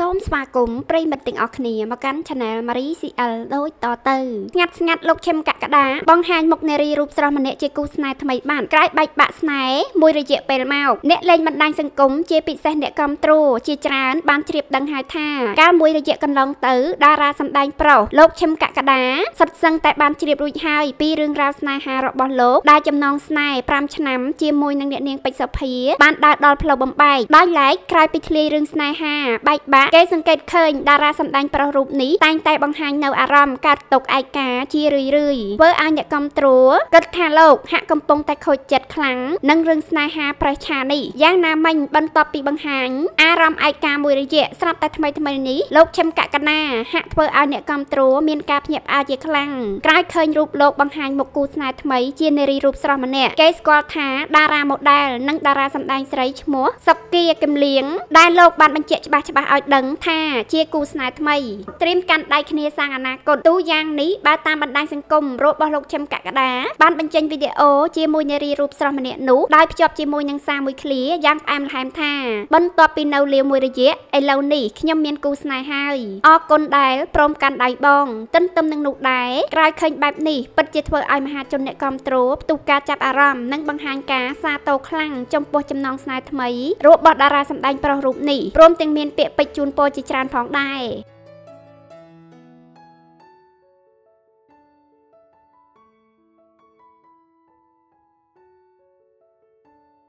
សូមស្វាគមន៍ប្រិយមិត្តទាំងអស់គ្នាមកកាន់ Channel Marie CL ដូចតទៅស្ងាត់ស្ងាត់លោកឈឹមកកដាបង្ហាញមុខនារីរូបស្រស់ម្នាក់ជាគូស្នេហ៍ថ្មីបានក្រោយបែកបាក់ស្នេហ៍មួយរយៈពេលមកអ្នកលេងបណ្ដាញសង្គមជាពិសេសអ្នកគ្រប់គ្រងជាច្រើនបានជ្រាបដឹងហើយថាកាលមួយរយៈកន្លងទៅតារាសម្ដែងប្រុសលោកឈឹមកកដាសុទ្ធសឹងតែបានជ្រាបរួចហើយពីរឿងរ៉ាវស្នេហារបស់លោកដែលចំណងស្នេហ៍5ឆ្នាំជាមួយនឹងអ្នកនាងពេជ្រសុភាបានដើរដល់ផ្លូវបំបែកដោយឡែកក្រោយពីធ្លាយរឿងស្នេហាបែកបាក់គេសង្កេតឃើញតារាសម្ដែងប្រុសរូបនេះតែងតែបង្ហាញនៅអារម្មណ៍កាត់ទុកឯកាជារឿយរឿយធ្វើឲ្យអ្នកកំត្រួគិតថាលោកហាក់កំពុងតែខូចចិត្តខ្លាំងនឹងរឿងស្នេហាប្រេះឆានេះយ៉ាងណាមិញបន្ទាប់ពីបង្ហាញអារម្មណ៍ឯកាមួយរយៈស្រាប់តែថ្មីថ្មីនេះលោកឈឹមកកណាហាក់ធ្វើឲ្យអ្នកកំត្រួមានការភ្ញាក់ផ្អើលជាខ្លាំងក្រោយឃើញរូបលោកបង្ហាញមុខគូស្នេហ៍ថ្មីជានារីរូបស្រស់ម្នាក់គេស្គាល់ថាតារាម៉ូដែលនិងតារាសម្ដែងស្រីឈ្មោះសុកគីគឹមលៀងដែលលោកបានបញ្ជាក់ច្បាស់ច្បាស់ឲ្យដឹងថាជាគូស្នេហ៍ថ្មីត្រៀមកាន់ដៃគ្នាសាងអនាគតទូយ៉ាងនេះបើតាមបណ្ដាញសង្គមរបស់លោកឈឹមកកដាបានបញ្ចេញវីដេអូជាមួយនារីរូបស្រស់ម្នាក់នោះដោយភ្ជាប់ជាមួយនឹងសារមួយឃ្លាយ៉ាងផ្អែមល្ហែមថាបន្ទាប់ពីនៅលាវមួយរយៈឥឡូវនេះខ្ញុំមានគូស្នេហ៍ហើយអរគុណដែលព្រមកាន់ដៃបងទន្ទឹមនឹងនោះដែរក្រោយឃើញបែបនេះពិតជាធ្វើឲ្យមហាជនអ្នកគ្រប់គ្រងផ្ទុះការចាប់អារម្មណ៍និងបង្ហាញការសាទរខ្លាំងចំពោះចំណងស្នេហ៍ថ្មីរបស់តារាសម្ដែងប្រុសរូបនេះព្រមទាំងមានពាក្យពេចន៍ជូនពរជាច្រើនផងដែរ